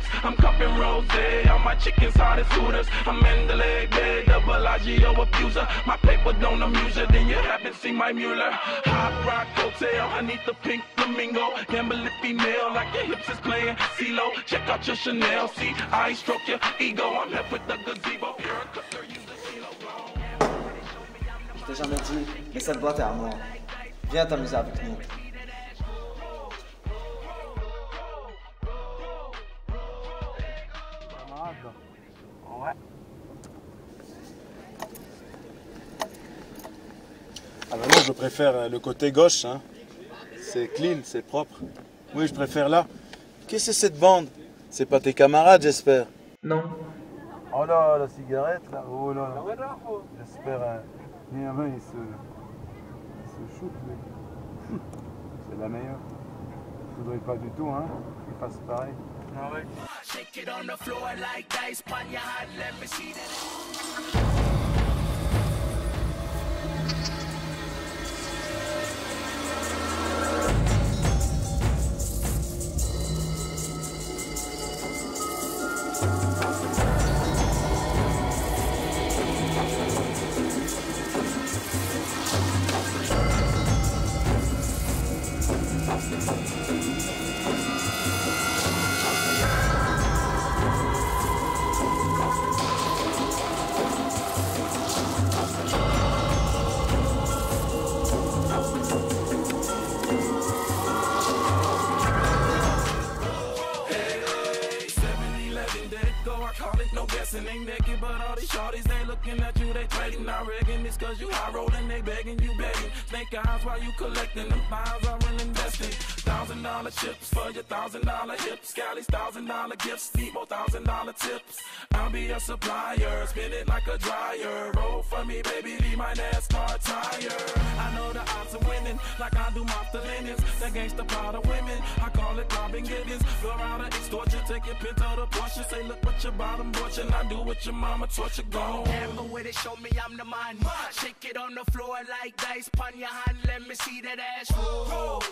tulips. I'm cupping rose. All my chickens hard as hooters. I'm in the leg bed, the Bellagio abuser. My paper don't amuse you, then you haven't seen my Mueller. Hot rock hotel, I need the pink flamingo. Gamble female, like your hips is playing CeeLo. Check out your Chanel, see, I stroke your ego. I'm left with the gazebo. You're a kilo. Je t'ai jamais dit, mais cette boîte est à moi. Viens t'amuser avec nous. Ah bah non, je préfère euh, le côté gauche. Hein. C'est clean, c'est propre. Oui, je préfère là. Qu'est-ce que c'est cette bande? C'est pas tes camarades, j'espère. Non. Oh là, la cigarette là. Oh là là. J'espère. Euh, il se, il se shoot, lui. C'est la meilleure. Je voudrais pas du tout, hein, qu'il fasse pareil. Ah ouais. Shake it on the floor like dice, pan your hand, let me see that. These shorties, they looking at you, they trading. I reckon it's cause you high rolling, they begging you begging. Snake eyes while you collecting them files, I real investing. Thousand dollar chips for your thousand dollar hips. Scally's thousand dollar gifts, need more thousand dollar tips. I'll be a supplier, spin it like a dryer. Roll for me, baby, be my NASCAR tire. I know the odds of winning, like I do my linens. That gangsta part of women, I call it Robin Gibbons. Go around and extort you, take your pin to the Porsche. Say, look what your bottom fortune. I do what your mama taught you, go. Never with it, show me I'm the man. Shake it on the floor like dice, pon your hand. Let me see that ass roll.